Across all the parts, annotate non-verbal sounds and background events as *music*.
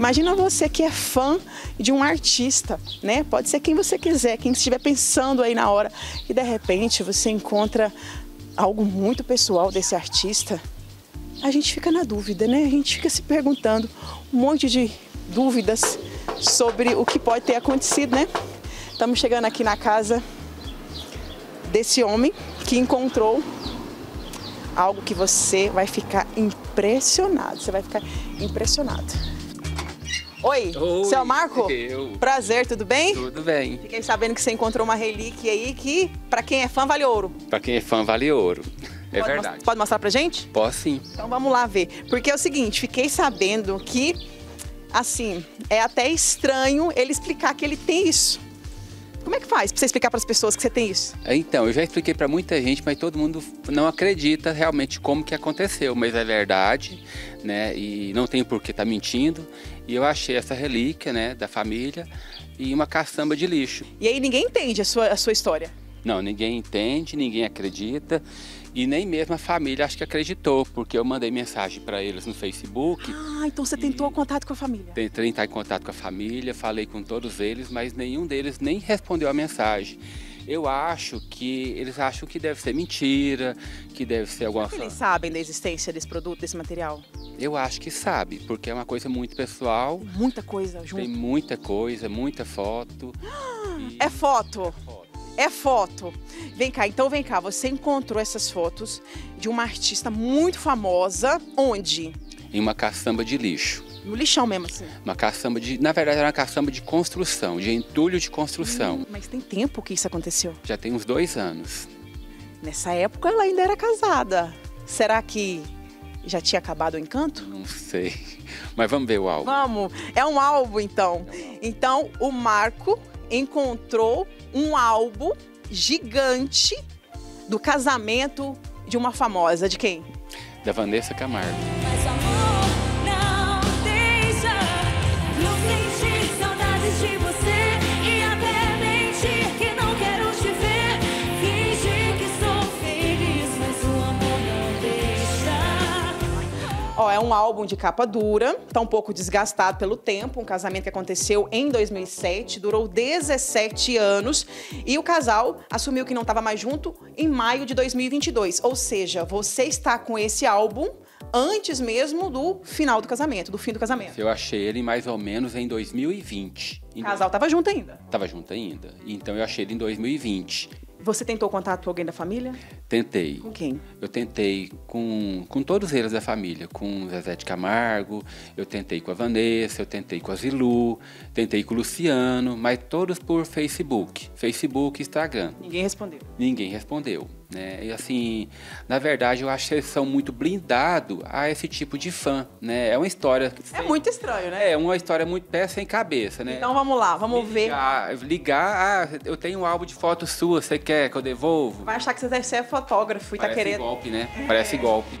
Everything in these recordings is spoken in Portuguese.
Imagina você que é fã de um artista, né? Pode ser quem você quiser, quem estiver pensando aí na hora e de repente você encontra algo muito pessoal desse artista. A gente fica na dúvida, né? A gente fica se perguntando um monte de dúvidas sobre o que pode ter acontecido, né? Estamos chegando aqui na casa desse homem que encontrou algo que você vai ficar impressionado. Você vai ficar impressionado. Oi, Oi, seu Marco? eu. Prazer, tudo bem? Tudo bem. Fiquei sabendo que você encontrou uma relíquia aí que, para quem é fã, vale ouro. Pra quem é fã, vale ouro. É pode verdade. Pode mostrar pra gente? Posso sim. Então vamos lá ver. Porque é o seguinte, fiquei sabendo que, assim, é até estranho ele explicar que ele tem isso. Como é que faz pra você explicar pras pessoas que você tem isso? Então, eu já expliquei pra muita gente, mas todo mundo não acredita realmente como que aconteceu, mas é verdade, né? E não tem por que estar mentindo. E eu achei essa relíquia, né, da família e uma caçamba de lixo. E aí ninguém entende a sua, a sua história. Não, ninguém entende, ninguém acredita e nem mesmo a família acho que acreditou, porque eu mandei mensagem pra eles no Facebook. Ah, então você tentou contato com a família. Tentei entrar em contato com a família, falei com todos eles, mas nenhum deles nem respondeu a mensagem. Eu acho que eles acham que deve ser mentira, que deve ser alguma Eles sabem da existência desse produto, desse material? Eu acho que sabe, porque é uma coisa muito pessoal, Muita coisa tem junto. muita coisa, muita foto. e- *gasps* É foto. foto. É foto. Vem cá, então vem cá. Você encontrou essas fotos de uma artista muito famosa. Onde? Em uma caçamba de lixo. No lixão mesmo, assim. Uma caçamba de. Na verdade, era uma caçamba de construção, de entulho de construção. Mas tem tempo que isso aconteceu. Já tem uns dois anos. Nessa época ela ainda era casada. Será que já tinha acabado o encanto? Não sei. Mas vamos ver o álbum. Vamos, é um álbum então. Então o Marco encontrou um álbum gigante do casamento de uma famosa. De quem? Da Vanessa Camargo. Ó, é um álbum de capa dura, tá um pouco desgastado pelo tempo, um casamento que aconteceu em 2007, durou 17 anos e o casal assumiu que não estava mais junto em maio de 2022. Ou seja, você está com esse álbum antes mesmo do final do casamento, do fim do casamento. Eu achei ele mais ou menos em 2020. O casal estava junto ainda. Tava junto ainda. Então eu achei ele em 2020. Você tentou contato com alguém da família? Tentei. Com quem? Eu tentei com, com todos eles da família, com Zezé de Camargo, eu tentei com a Vanessa, eu tentei com a Zilu, tentei com o Luciano, mas todos por Facebook, Facebook e Instagram. Ninguém respondeu. Ninguém respondeu. Né? E assim, na verdade, eu acho que eles são muito blindados a esse tipo de fã. Né? É uma história. É muito estranho, né? É uma história muito pé sem cabeça, né? Então vamos lá, vamos ver. ligar, ligar, ah, eu tenho um álbum de fotos suas, você quer que eu devolvo? Vai achar que você deve ser fotógrafo e tá Parece querendo. golpe, né? Parece golpe.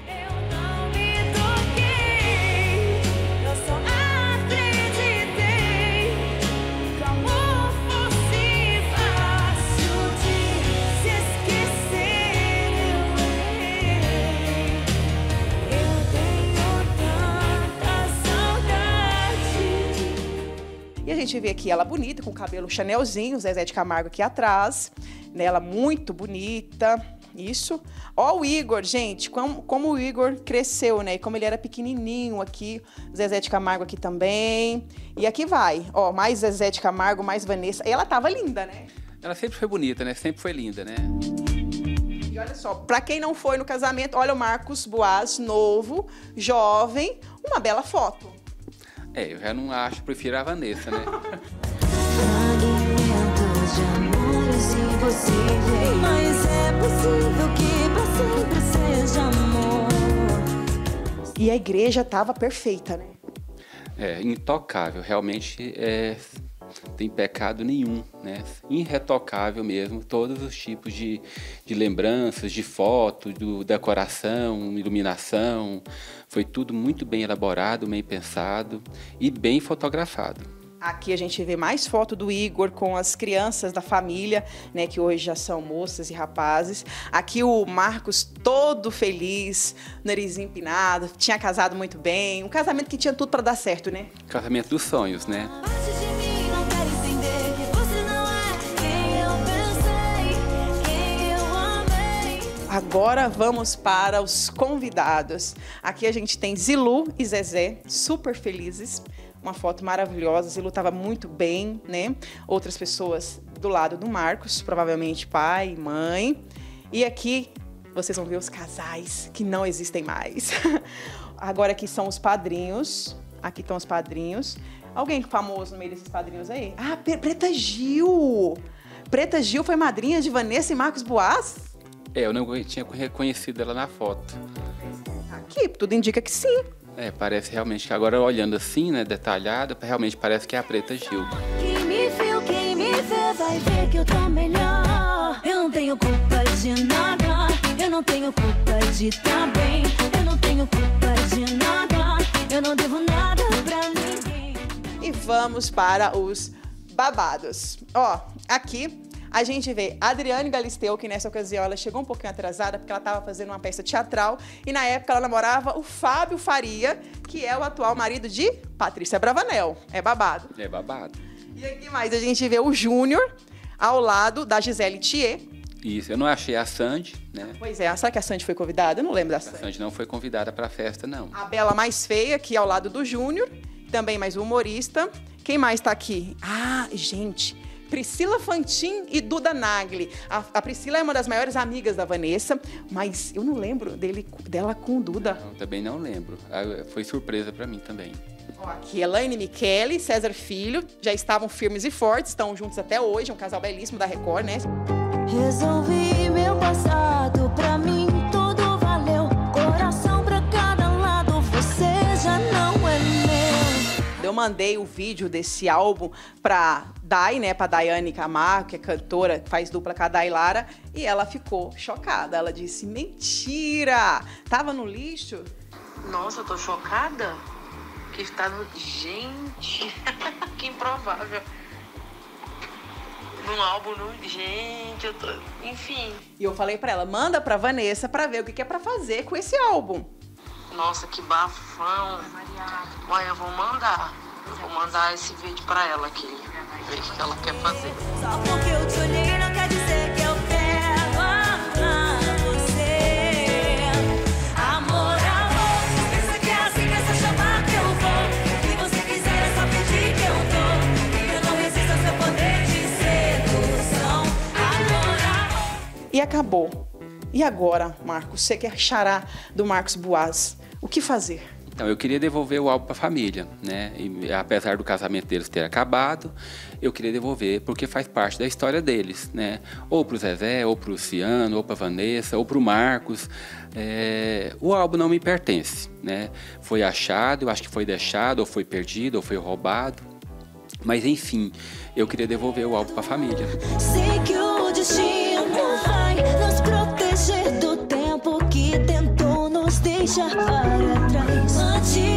Gente vê aqui ela bonita, com o cabelo chanelzinho, Zezé de Camargo aqui atrás. Né? Ela muito bonita. Isso. Ó o Igor, gente, como, como o Igor cresceu, né? E como ele era pequenininho aqui. Zezé de Camargo aqui também. E aqui vai. Ó, mais Zezé de Camargo, mais Vanessa. E ela tava linda, né? Ela sempre foi bonita, né? Sempre foi linda, né? E olha só, pra quem não foi no casamento, olha o Marcos Boas, novo, jovem, uma bela foto. É, eu já não acho, prefiro a Vanessa, né? Fragmentos de amores impossíveis Mas é possível que pra sempre seja amor E a igreja tava perfeita, né? É, intocável, realmente é, tem pecado nenhum, né? Irretocável mesmo, todos os tipos de, de lembranças, de foto, do, decoração, iluminação, foi tudo muito bem elaborado, bem pensado e bem fotografado. Aqui a gente vê mais foto do Igor com as crianças da família, né, que hoje já são moças e rapazes. Aqui o Marcos todo feliz, narizinho empinado, tinha casado muito bem, um casamento que tinha tudo para dar certo, né? Casamento dos sonhos, né? Agora vamos para os convidados. Aqui a gente tem Zilu e Zezé, super felizes. Uma foto maravilhosa. Zilu estava muito bem, né? Outras pessoas do lado do Marcos, provavelmente pai, mãe. E aqui vocês vão ver os casais que não existem mais. *laughs* Agora aqui são os padrinhos. Aqui estão os padrinhos. Alguém famoso no meio desses padrinhos aí? Ah, Pre- Preta Gil! Preta Gil foi madrinha de Vanessa e Marcos Boas? É, eu não tinha reconhecido ela na foto. Aqui, tudo indica que sim. É, parece realmente que agora olhando assim, né, detalhado, realmente parece que é a Preta Gil. Quem me viu, quem me vê, vai ver que eu tô melhor. Eu não tenho culpa de nada. Eu não tenho culpa de estar bem. Eu não tenho culpa de nada. Eu não devo nada pra ninguém. E vamos para os babados. Ó, aqui a gente vê a Adriane Galisteu, que nessa ocasião ela chegou um pouquinho atrasada porque ela estava fazendo uma peça teatral e na época ela namorava o Fábio Faria, que é o atual marido de Patrícia Bravanel. É babado. É babado. E aqui mais a gente vê o Júnior ao lado da Gisele Thier. Isso, eu não achei a Sandy, né? Pois é, será que a Sandy foi convidada? Eu não lembro da A Sandy. Sandy não foi convidada para a festa, não. A Bela mais feia, aqui ao lado do Júnior. Também mais um humorista. Quem mais tá aqui? Ah, gente. Priscila Fantin e Duda Nagli. A, a Priscila é uma das maiores amigas da Vanessa, mas eu não lembro dele, dela com o Duda. Não, também não lembro. Ah, Foi surpresa para mim também. Ó, aqui, Elaine Michele, César Filho, já estavam firmes e fortes, estão juntos até hoje, um casal belíssimo da Record, né? Resolvi meu passado, pra mim mandei o vídeo desse álbum pra Dai, né, pra Daiane Camargo, que é cantora, faz dupla com a Dai Lara, e ela ficou chocada. Ela disse: mentira! Tava no lixo? Nossa, eu tô chocada. Que está no. Gente, *laughs* que improvável. Num álbum, no... gente, eu tô. Enfim. E eu falei pra ela: manda pra Vanessa pra ver o que que é pra fazer com esse álbum. Nossa, que bafão. Uai, eu vou mandar. Vou mandar esse vídeo pra ela aqui. Ver o que ela quer fazer. Só porque eu te olhei não quer dizer que eu quero amar você. Amor, amor, pensa que é assim que é só chamar que eu vou. O que você quiser é só pedir que eu dou. E eu não resisto ao seu poder de sedução. Amor, amor. E acabou. E agora, Marcos? Você que é xará do Marcos Boas. O que fazer? Então, eu queria devolver o álbum para a família, né? E, apesar do casamento deles ter acabado, eu queria devolver porque faz parte da história deles, né? Ou para o Zezé, ou para o Luciano, ou para Vanessa, ou para o Marcos. É, O álbum não me pertence, né? Foi achado, eu acho que foi deixado, ou foi perdido, ou foi roubado. Mas enfim, eu queria devolver o álbum para a família. Sei deixar para trás.